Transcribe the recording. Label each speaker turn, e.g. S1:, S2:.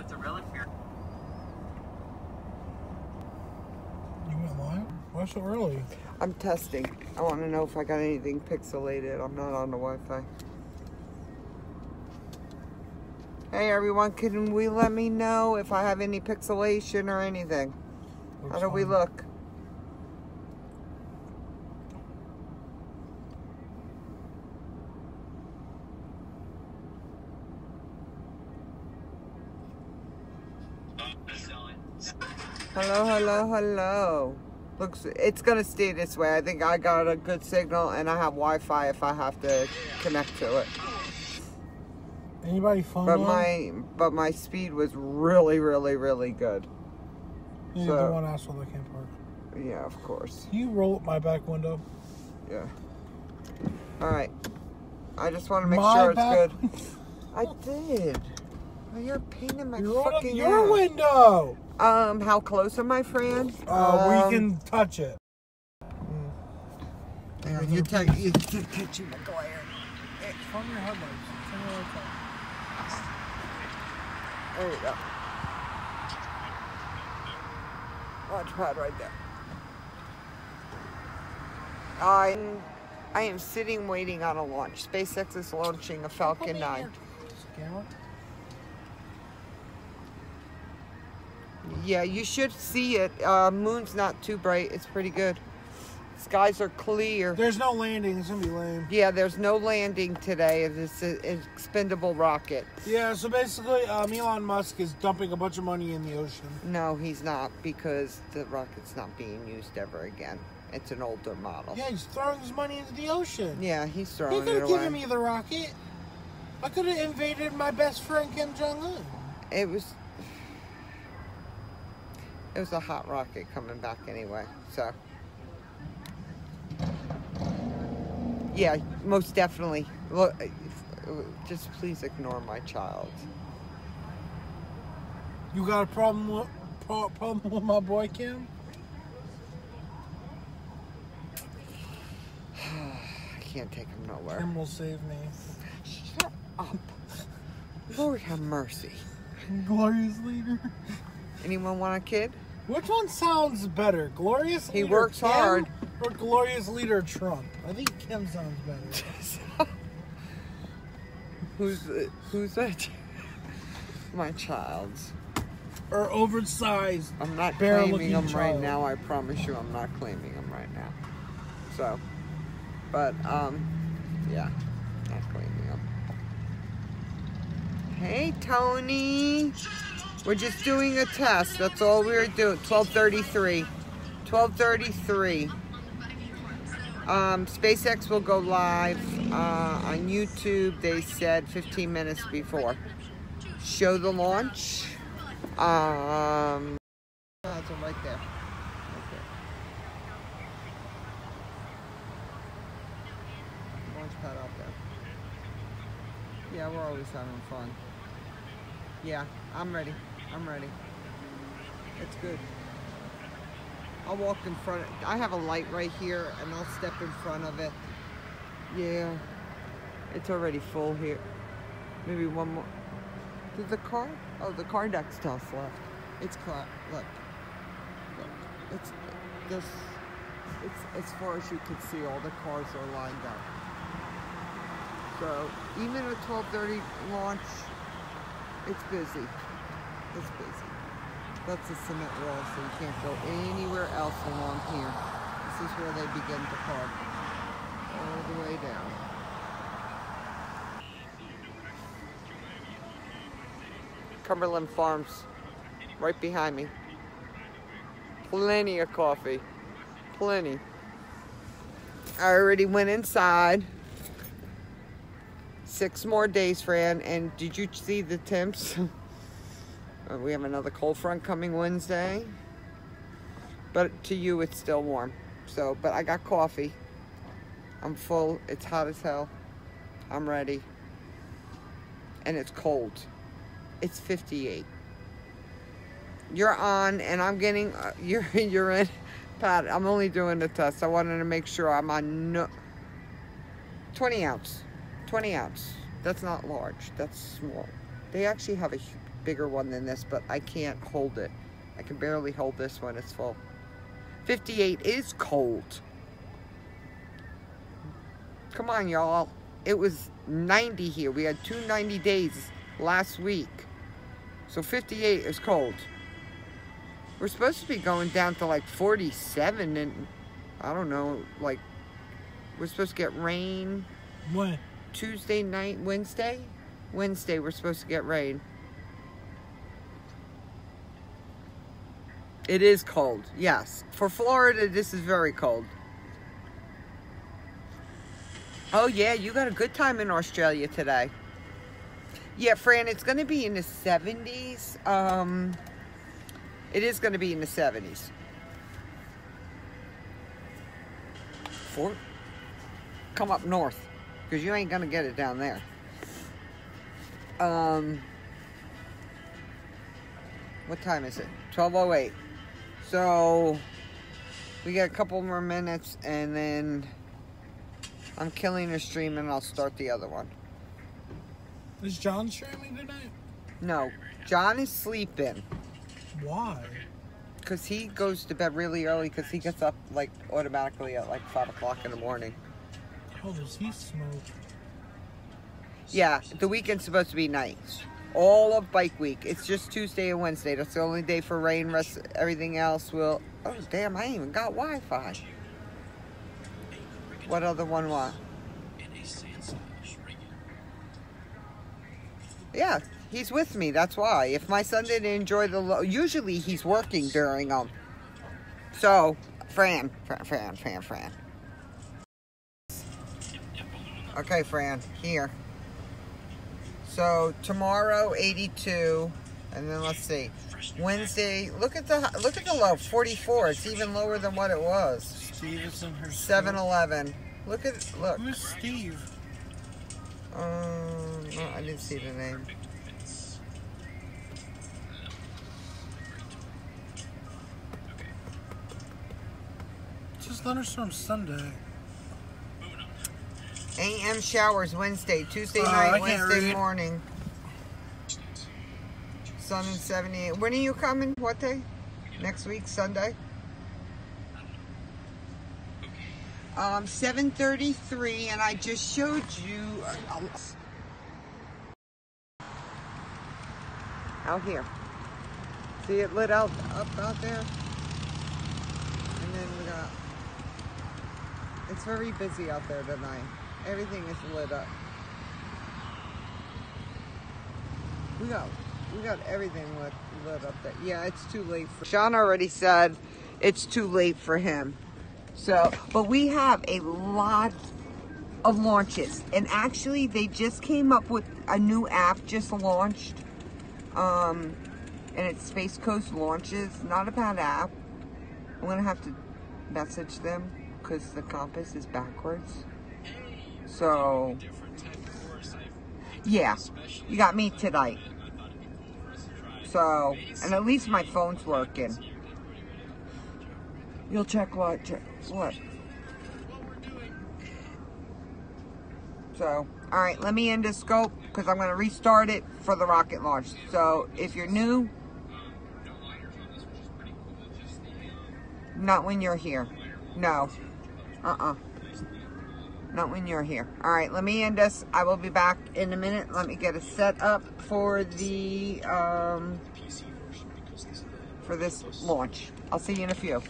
S1: with the relic here.
S2: You went live? Why so early?
S3: I'm testing. I want to know if I got anything pixelated. I'm not on the Wi-Fi. Hey everyone, can we let me know if I have any pixelation or anything? How
S2: Looks
S3: do we look? Hello, hello, hello. Looks, it's gonna stay this way. I think I got a good signal and I have Wi-Fi if I have to connect to it.
S2: Anybody phone
S3: But
S2: on?
S3: my, but my speed was really, really, really good.
S2: You
S3: so-
S2: the one asshole that can't park.
S3: Yeah, of course.
S2: Can you roll up my back window?
S3: Yeah. All right. I just want to make
S2: My
S3: sure it's good. I did. Oh, you're a pain in my
S2: You rolled up
S3: fucking
S2: your
S3: ass.
S2: window.
S3: Um, how close am I, Fran?
S2: Uh,
S3: Um,
S2: we can touch it.
S3: hang on, you take you keep catching the glare.
S2: From your headlights. Turn your lights on.
S3: There you go. Launch pad right there. I'm, I am sitting waiting on a launch. SpaceX is launching a Falcon 9.
S2: Camera?
S3: Yeah, you should see it. Uh, moon's not too bright. It's pretty good. Skies are clear.
S2: There's no landing. It's gonna be lame.
S3: Yeah, there's no landing today this uh, expendable rocket.
S2: Yeah. So basically, um, Elon Musk is dumping a bunch of money in the ocean.
S3: No, he's not because the rocket's not being used ever again. It's an older model.
S2: Yeah, he's throwing his money into the ocean.
S3: Yeah, he's throwing
S2: He
S3: throwing
S2: could
S3: it
S2: have
S3: away.
S2: given me the rocket. I could have invaded my best friend Kim Jong Un.
S3: It was it was a hot rocket coming back anyway. So yeah, most definitely. Look, just please ignore my child.
S2: You got a problem with problem with my boy Kim?
S3: I can't take him nowhere.
S2: Kim will save me.
S3: Shut up. Lord have mercy.
S2: Glorious leader.
S3: Anyone want a kid?
S2: Which one sounds better, glorious
S3: He
S2: leader
S3: works
S2: Kim
S3: hard.
S2: or glorious leader Trump? I think Kim sounds better.
S3: Who's who's that? My child's.
S2: or oversized.
S3: I'm not claiming them right now. I promise you, I'm not claiming them right now. So, but um, yeah, not claiming them. Hey, Tony. We're just doing a test. That's all we are doing. 1233. 1233. Um, SpaceX will go live uh, on YouTube. They said 15 minutes before. Show the launch. Um, that's right there. Yeah, we're always having fun. Yeah, I'm ready. I'm ready. It's good. I'll walk in front. I have a light right here, and I'll step in front of it. Yeah, it's already full here. Maybe one more. Did the car? Oh, the car deck still left. It's cla Look, look. It's this. It's as far as you can see. All the cars are lined up. So even at 12:30 launch, it's busy. It's busy. That's a cement wall, so you can't go anywhere else along here. This is where they begin to park. All the way down. Cumberland Farms, right behind me. Plenty of coffee. Plenty. I already went inside. Six more days, Fran. And did you see the temps? Uh, we have another cold front coming Wednesday. But to you, it's still warm. So, but I got coffee. I'm full. It's hot as hell. I'm ready. And it's cold. It's 58. You're on, and I'm getting. Uh, you're you're in. Pat, I'm only doing the test. I wanted to make sure I'm on no. 20 ounce. 20 ounce. That's not large. That's small. They actually have a bigger one than this, but I can't hold it. I can barely hold this one. it's full. 58 is cold. Come on, y'all. It was 90 here. We had two 90 days last week. So 58 is cold. We're supposed to be going down to like 47 and I don't know, like we're supposed to get rain
S2: When?
S3: Tuesday night, Wednesday? Wednesday we're supposed to get rain. It is cold, yes. For Florida, this is very cold. Oh yeah, you got a good time in Australia today. Yeah, Fran, it's going to be in the 70s. Um, it is going to be in the 70s. Fort, come up north, because you ain't going to get it down there. Um, what time is it? 12.08. So, we got a couple more minutes, and then I'm killing a stream, and I'll start the other one.
S2: Is John streaming tonight?
S3: No, John is sleeping.
S2: Why?
S3: Because he goes to bed really early because he gets up like automatically at like 5 o'clock in the morning.
S2: Oh, does he smoke?
S3: Yeah, the weekend's supposed to be nice. All of bike week. It's just Tuesday and Wednesday. That's the only day for rain. Rest everything else will. Oh damn! I ain't even got Wi-Fi. What other one want? Yeah, he's with me. That's why. If my son didn't enjoy the, usually he's working during them. So, Fran, Fran, Fran, Fran, Fran. Okay, Fran, here. So tomorrow, 82, and then let's see, Wednesday. Look at the look at the low, 44. It's even lower than what it was.
S2: Steve is in her
S3: 7-Eleven. Look at look.
S2: Who's Steve?
S3: Um, no, I didn't see the name.
S2: Just thunderstorm Sunday.
S3: AM showers Wednesday, Tuesday
S2: Oh,
S3: night,
S2: I
S3: Wednesday morning. Sun and 78. When are you coming? What day? Next week, Sunday? Um, 7.33, and I just showed you... uh, out here. See it lit out up out there? And then we got... It's very busy out there tonight. Everything is lit up. We got we got everything lit, lit up there. Yeah, it's too late for Sean already said it's too late for him. So but we have a lot of launches. And actually they just came up with a new app just launched. Um and it's Space Coast Launches. Not a bad app. I'm gonna have to message them because the compass is backwards. So, yeah, you got me tonight. So, and at least my phone's working. You'll check what? What? So, all right, let me end the scope because I'm going to restart it for the rocket launch. So, if you're new, not when you're here. No. Uh-uh. Not when you're here. All right, let me end this. I will be back in a minute. Let me get it set up for the, um, for this launch. I'll see you in a few.